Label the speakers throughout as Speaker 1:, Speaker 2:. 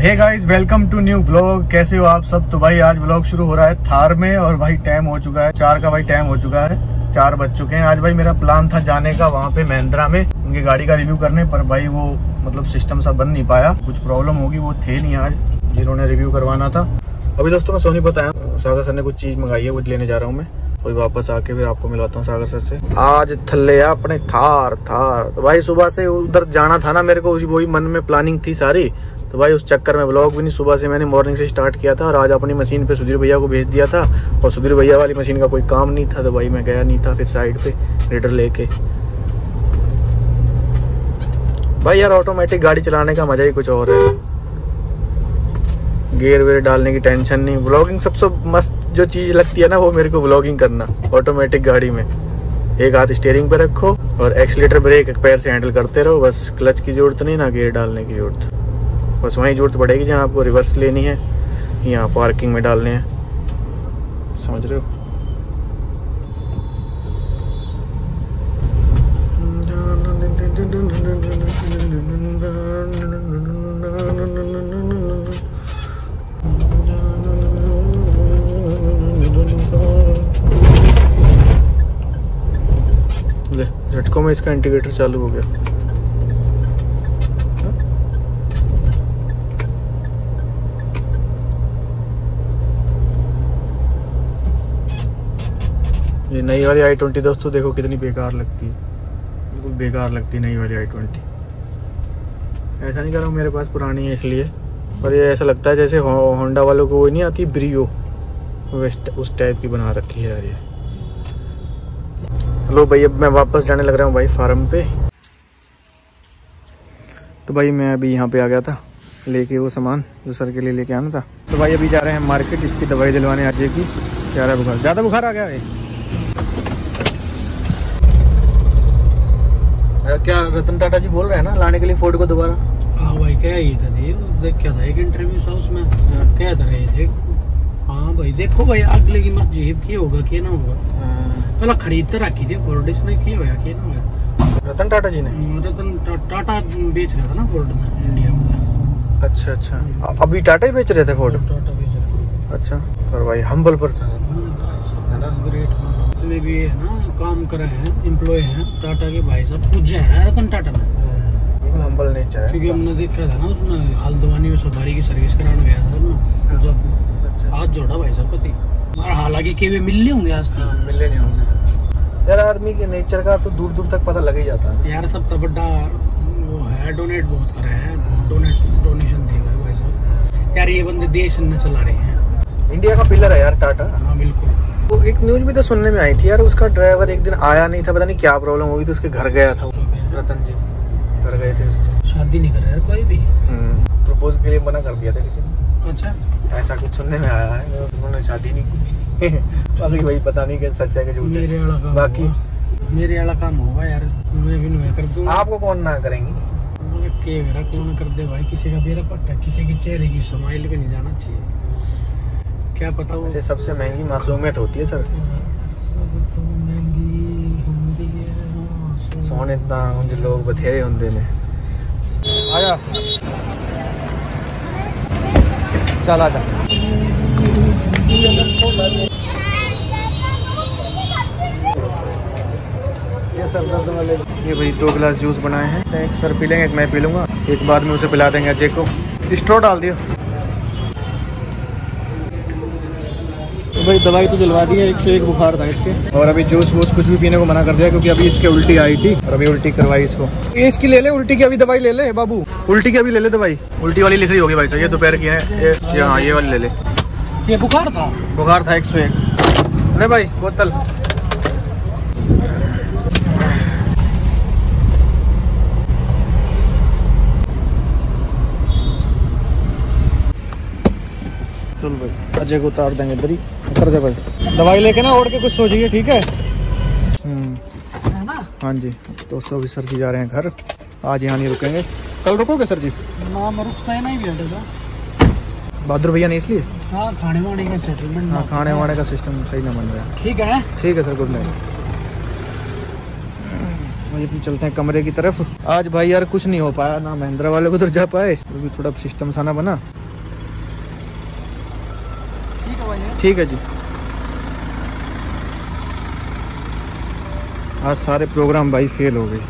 Speaker 1: Hey guys welcome to new vlog कैसे हो आप सब? तो भाई, आज व्लॉग शुरू हो रहा है थार में और भाई टाइम हो चुका है। चार का भाई टाइम हो चुका है। चार बज चुके हैं। आज भाई मेरा प्लान था जाने का वहाँ पे महिंद्रा में। उनकी गाड़ी का रिव्यू करने, पर भाई वो मतलब सिस्टम सा बन नहीं पाया। कुछ प्रॉब्लम होगी, वो थे नहीं आज, जिन्होंने रिव्यू करवाना था। अभी दोस्तों, मैं सोनी बताया। सागर सर ने कुछ चीज़ मंगाई है, वो लेने जा रहा हूँ मैं। कोई वापस आके फिर आपको मिलवाता हूँ सागर सर से। आज थल्ले अपने थार थार। तो भाई सुबह से उधर जाना था ना मेरे को वही मन में प्लानिंग थी सारी। तो भाई उस चक्कर में ब्लॉग भी नहीं, सुबह से मैंने मॉर्निंग से स्टार्ट किया था और आज अपनी मशीन पे सुधीर भैया को भेज दिया था और सुधीर भैया वाली मशीन का कोई काम नहीं था तो भाई मैं गया नहीं था फिर साइड पे रीडर लेके। भाई यार ऑटोमेटिक गाड़ी चलाने का मज़ा ही कुछ और है। गेयर वेयर डालने की टेंशन नहीं। ब्लॉगिंग सबसे मस्त जो चीज़ लगती है ना, वो मेरे को ब्लॉगिंग करना ऑटोमेटिक गाड़ी में। एक हाथ स्टेयरिंग पे रखो और एक्सीटर ब्रेक पैर से हैंडल करते रहो, बस क्लच की ज़रूरत नहीं, ना गेयर डालने की ज़रूरत। बस वहीं ज़रूरत पड़ेगी जहाँ आपको रिवर्स लेनी है, यहाँ पार्किंग में डालने हैं। समझ रहे हो? झटकों में इसका इंडिकेटर चालू हो गया। ये नई वाली आई ट्वेंटी दोस्तों, देखो कितनी बेकार लगती है। बिल्कुल बेकार लगती है नई वाली आई ट्वेंटी ऐसा नहीं कर रहा हूँ मेरे पास पुरानी है इसलिए, पर ये ऐसा लगता है जैसे होंडा वालों को वो नहीं आती ब्रियो वेस्ट उस टाइप की बना रखी है यार ये। हेलो भाई, अब मैं वापस जाने लग रहा हूँ भाई फार्म पे। तो भाई मैं अभी यहाँ पे आ गया था, लेके वो सामान, जो सर के लिए लेके आना था। तो भाई अभी जा रहे हैं मार्केट इसकी दवाई दिलवाने आज की क्या बुखार। ज़्यादा बुखार आ गया है? क्या रतन टाटा जी बोल रहे हैं ना लाने के लिए फोर्ड को दोबारा?
Speaker 2: हाँ भाई क्या ही था देख क्या था एक इंटरव्यू था उसमें। क्या था रहे थे हाँ भाई देखो भाई अगले की मर्ज़ी है क्या होगा क्या ना होगा। हाँ। पहला खरीद तो रखी थी फोर्ड इसमें क्या होया क्या ना होया।
Speaker 1: रतन टाटा जी ने?
Speaker 2: हाँ, रतन टाटा बेच रहा था ना फोर्ड में इंडिया में।
Speaker 1: अच्छा अच्छा। अभी टाटा ही बेच रहे थे फोर्ड
Speaker 2: टाटा बेच रहे
Speaker 1: अच्छा पर भाई हम्बल पर्सन
Speaker 2: है में भी है ना काम कर रहे हैं एम्प्लॉय हैं टाटा के भाई साहब पूजे हैं रतन टाटा में?
Speaker 1: हम्बल नेचर
Speaker 2: क्योंकि हमने देखा था ना उसमें हल्द्वानी में सफारी की सर्विस कराने गया था ना जब अच्छा। हाथ जोड़ा भाई साहब कति और हालाँकि के वे मिलने होंगे आज तक?
Speaker 1: हाँ, मिलने नहीं होंगे। यार आदमी के नेचर का तो दूर दूर तक पता लग ही जाता है
Speaker 2: यार सब तो बड़ा वो है डोनेट बहुत कर रहे हैं डोनेट डोनेशन दे रहे भाई साहब। यार ये बंदे देश न चला रहे हैं।
Speaker 1: इंडिया का पिलर है यार टाटा।
Speaker 2: हाँ बिल्कुल।
Speaker 1: वो एक न्यूज़ भी तो सुनने में आई थी यार उसका ड्राइवर एक दिन आया नहीं था पता नहीं क्या प्रॉब्लम हुई तो उसके घर गया था रतन जी घर गए थे उसको।
Speaker 2: शादी नहीं कर रहा कोई भी।
Speaker 1: प्रपोज हम्म, के लिए मना कर दिया था किसी ने।
Speaker 2: अच्छा।
Speaker 1: ऐसा कुछ सुनने में आया है उन्होंने शादी नहीं की। बाकी भाई पता नहीं कि सच है कि झूठ।
Speaker 2: मेरे वाला काम बाकी मेरे वाला काम होगा यार मैं भी नहीं कर दूँगा।
Speaker 1: आपको कौन ना करेंगे?
Speaker 2: के मेरा कौन कर दे भाई किसी का मेरा पट्टा किसी के चेहरे की स्माइल भी नहीं जाना चाहिए। क्या पता वो
Speaker 1: सबसे महँगी मासूमियत होती है सर।
Speaker 2: तो महँगी
Speaker 1: सोने इतना उन लोग बथेरे होंगे ने आया चल आजा। ये सर दर्द वाले ये भाई दो गिलास जूस बनाए हैं। एक सर पी लेंगे एक मैं पी लूँगा। एक बाद में उसे पिला देंगे अजय को स्ट्रो डाल दियो तो भाई दवाई तो दिलवा दी है एक से एक बुखार था इसके। और अभी जूस वूस कुछ भी पीने को मना कर दिया क्योंकि अभी इसके उल्टी आई थी और अभी उल्टी करवाई इसको। ये इसकी ले ले उल्टी की अभी दवाई ले ले बाबू। उल्टी की अभी ले ले दवाई। उल्टी वाली लिख रही होगी भाई साहब ये दोपहर की है। ये हाँ ये वाली ले ले।
Speaker 2: ये बुखार था?
Speaker 1: बुखार था एक सौ एक। अरे भाई बोतल चल भाई अजय को उतार देंगे इधर ही। उतर जा भाई। दवाई लेके ना ओढ़ के कुछ सो जाइए ठीक है? हम्म। हाँ जी। दोस्तों अभी सर जी जा रहे हैं घर। आज यहाँ नहीं रुकेंगे। कल रुकोगे सर जी? बहादुर भैया नहीं इसलिए?
Speaker 2: हाँ खाने वाने का सेटलमेंट
Speaker 1: हाँ खाने वाने का सिस्टम सही ना बन रहा
Speaker 2: है। ठीक है।
Speaker 1: ठीक है सर गुड नाइट वही अपनी चलते हैं कमरे की तरफ़। आज भाई यार कुछ नहीं हो पाया ना महिंद्रा वाले को उधर जा पाए क्योंकि तो थोड़ा सिस्टम सा ना बना। ठीक है जी। आज सारे प्रोग्राम भाई फेल हो गए।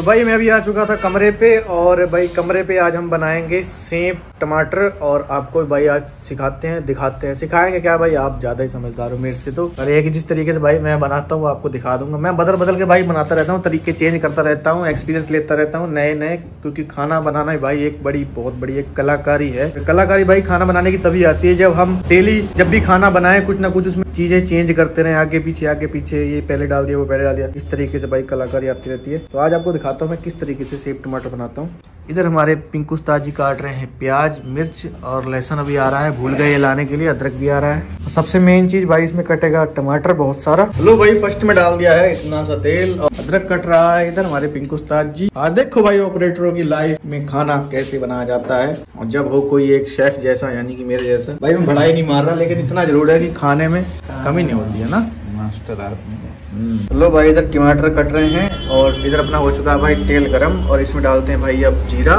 Speaker 1: तो भाई, मैं अभी आ चुका था कमरे पे और भाई, कमरे पे आज हम बनाएँगे सेब, टमाटर और आपको भाई आज सिखाते हैं, दिखाते हैं। सिखाएँगे क्या भाई? आप ज़्यादा ही समझदार हो मेरे से तो। है कि जिस तरीके से भाई मैं बनाता हूँ, आपको दिखा दूँगा। मैं बदल बदल के भाई बनाता रहता हूँ, तरीके चेंज करता रहता हूँ एक्सपीरियंस लेता रहता हूँ नए नए क्योंकि खाना बनाना भाई एक बड़ी, बहुत बड़ी एक कलाकारी है। कलाकारी भाई खाना बनाने की तभी आती है जब हम डेली जब भी खाना बनाए, कुछ ना कुछ उसमें चीज़ें चेंज करते रहे आगे पीछे आगे पीछे ये पहले डाल दिया, वो पहले डाल दिया। इस तरीके से भाई कलाकारी आती रहती है। तो आज आपको दिखाता हूँ मैं किस तरीके से सेब टमाटर बनाता हूँ। इधर हमारे पिंकू उस्ताद जी काट रहे हैं प्याज, मिर्च और लहसुन अभी आ रहा है। भूल गए लाने के लिए, अदरक भी आ रहा है। सबसे मेन चीज़ भाई, इसमें कटेगा टमाटर बहुत सारा। लो भाई फ़र्स्ट में डाल दिया है इतना सा तेल और अदरक कट रहा है इधर हमारे पिंकू उस्ताद जी। आज देखो भाई ऑपरेटरों की लाइफ में खाना कैसे बनाया जाता है। और जब हो कोई एक शेफ जैसा, यानी कि मेरे जैसा, भाई मैं बढ़ाई नहीं मार रहा, लेकिन इतना ज़रूर है कि खाने में कमी नहीं होती, है ना?
Speaker 3: मास्टर आदमी।
Speaker 1: लो भाई, इधर टमाटर कट रहे हैं और इधर अपना हो चुका है भाई तेल गरम और इसमें डालते हैं भाई अब जीरा।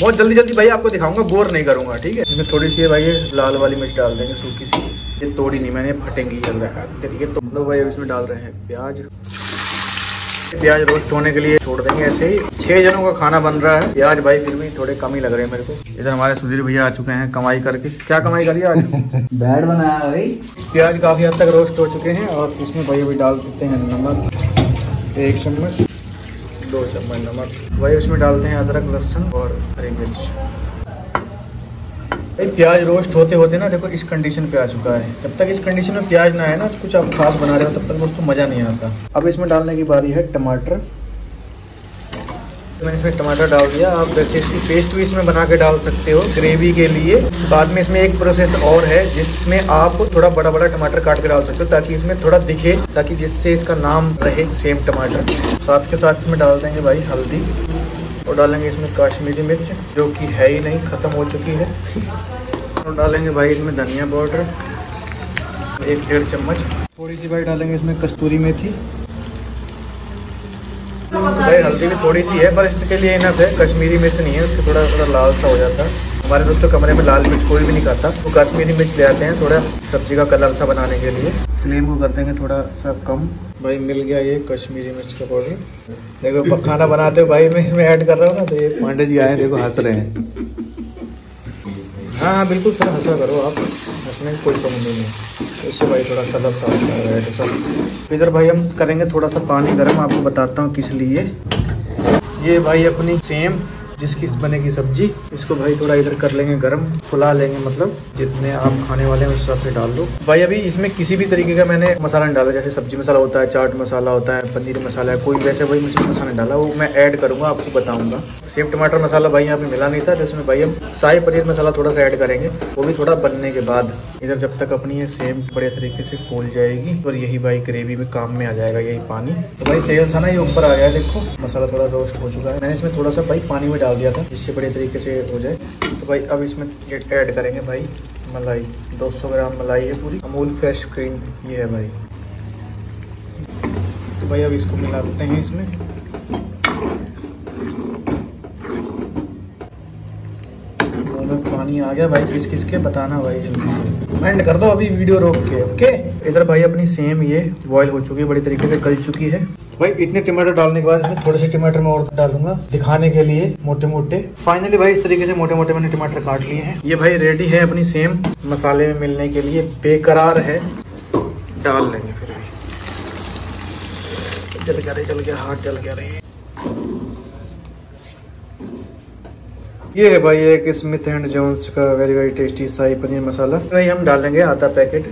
Speaker 1: बहुत जल्दी जल्दी भाई आपको दिखाऊँगा, बोर नहीं करूँगा, ठीक है? इसमें थोड़ी सी भाई लाल वाली मिर्च डाल देंगे, सूखी सी। ये तोड़ी नहीं, मैंने फटेंगी चल रहा है तो लो भाई इसमें डाल रहे हैं प्याज। प्याज रोस्ट होने के लिए छोड़ देंगे ऐसे ही। छह जनों का खाना बन रहा है। प्याज भाई फिर भी थोड़े कम ही लग रहे हैं मेरे को। इधर हमारे सुधीर भैया आ चुके हैं कमाई करके। क्या कमाई करी आज?
Speaker 3: बैड बनाया भाई।
Speaker 1: प्याज काफ़ी हद तक रोस्ट हो चुके हैं और इसमें भाई अभी डाल देते हैं नमक। एक चम्मच दो चम्मच नमक। भाई उसमें डालते हैं अदरक लहसुन और हरी मिर्च। भाई, प्याज रोस्ट होते होते ना देखो इस कंडीशन पे आ चुका है। जब तक इस कंडीशन में प्याज ना है ना, कुछ आप खास बना रहे हो, तब तक मुझको मज़ा नहीं आता। अब इसमें डालने की बारी है टमाटर। मैंने इसमें टमाटर डाल दिया। आप वैसे इसकी पेस्ट भी इसमें बना के डाल सकते हो ग्रेवी के लिए। बाद में इसमें एक प्रोसेस और है, जिसमें आप थोड़ा बड़ा बड़ा टमाटर काट के डाल सकते हो, ताकि इसमें थोड़ा दिखे, ताकि जिससे इसका नाम रहे सेम टमाटर। साथ के साथ इसमें डाल देंगे भाई हल्दी। और डालेंगे इसमें काश्मीरी मिर्च, जो कि है ही नहीं, ख़त्म हो चुकी है। और डालेंगे भाई इसमें धनिया पाउडर, एक डेढ़ चम्मच। थोड़ी सी भाई डालेंगे इसमें कस्तूरी मेथी। भाई हल्दी भी थोड़ी सी है, पर इसके लिए इनफ है, कश्मीरी मिर्च नहीं है, उसको थोड़ा थोड़ा लाल सा हो जाता है। हमारे दोस्तों कमरे में लाल मिर्च कोई भी नहीं खाता। वो तो कश्मीरी मिर्च ले आते हैं थोड़ा सब्ज़ी का कलर सा बनाने के लिए। फ्लेम को कर देंगे थोड़ा सा कम। भाई मिल गया ये कश्मीरी मिर्च का पाउडर देखो खाना बनाते हो भाई मैं इसमें ऐड कर रहा हूँ ना तो ये पांडे जी आए देखो हंस रहे हैं। हाँ हाँ बिल्कुल सर हंसा करो आप। हंसने में कोई कमी नहीं है। इससे भाई थोड़ा कलर सा है इधर भाई हम करेंगे थोड़ा सा पानी गर्म आपको बताता हूँ किस लिए। ये भाई अपनी सेम जिसकी बनेगी सब्ज़ी, इसको भाई थोड़ा इधर कर लेंगे गर्म, फुला लेंगे मतलब जितने आप खाने वाले हैं उस हिसाब से डाल दो। भाई अभी इसमें किसी भी तरीके का मैंने मसाला नहीं डाला, जैसे सब्ज़ी मसाला होता है, चाट मसाला होता है, पनीर मसाला है, कोई वैसे भाई मुझे मसाला नहीं डाला, वो मैं ऐड करूँगा, आपको बताऊँगा। सेम टमाटर मसाला भाई यहाँ पे मिला नहीं था, जिसमें भाई हम शाही पनीर मसाला थोड़ा सा ऐड करेंगे, वो भी थोड़ा बनने के बाद। इधर जब तक अपनी ये सेम बड़े तरीके से फूल जाएगी और यही भाई ग्रेवी में काम में आ जाएगा, यही पानी। तो भाई तेल सा ना ये ऊपर आ गया, देखो। मसाला थोड़ा रोस्ट हो चुका है। मैंने इसमें थोड़ा सा भाई पानी में डाल दिया था, जिससे बड़े तरीके से हो जाए। तो भाई अब इसमें ऐड करेंगे भाई मलाई। 200 ग्राम मलाई है पूरी। अमूल फ्रेश क्रीम ये है भाई। तो भाई अब इसको मिला देते हैं इसमें। पानी आ गया भाई, किस किस के बताना भाई। जल्दी से एंड कर दो अभी वीडियो रोक के ओके इधर भाई अपनी सेम ये बॉयल हो चुकी है, बड़ी तरीके से गल चुकी है। भाई, इतने टमाटर डालने के बाद इसमें थोड़े से टमाटर मैं और डालूँगा, दिखाने के लिए मोटे मोटे फाइनली भाई, इस तरीके से मोटे मोटे मैंने टमाटर काट लिए हैं। ये भाई रेडी है अपनी सेम मसाले में मिलने के लिए, बेकरार है। डाल लेंगे फिर चल गया रहे चल गया, हाथ चल गया रहे ये है भाई एक स्मिथ एंड जोन्स का very very tasty shahi paneer masala भाई हम डालेंगे आधा पैकेट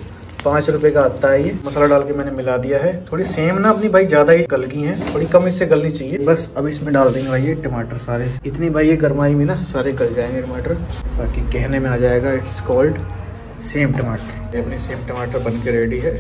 Speaker 1: पाँच रुपए का आता है ये मसाला डाल के मैंने मिला दिया है। थोड़ी सेम ना, अपनी भाई ज़्यादा ही गल गई है। थोड़ी कम इससे गलनी चाहिए। बस अब इसमें डाल देंगे भाई ये टमाटर सारे। इतनी भाई ये गर्माई में ना सारे गल जाएँगे टमाटर। बाकी कहने में आ जाएगा। इट्स कॉल्ड सेम टमाटर। अपनी सेम टमाटर बन के रेडी है।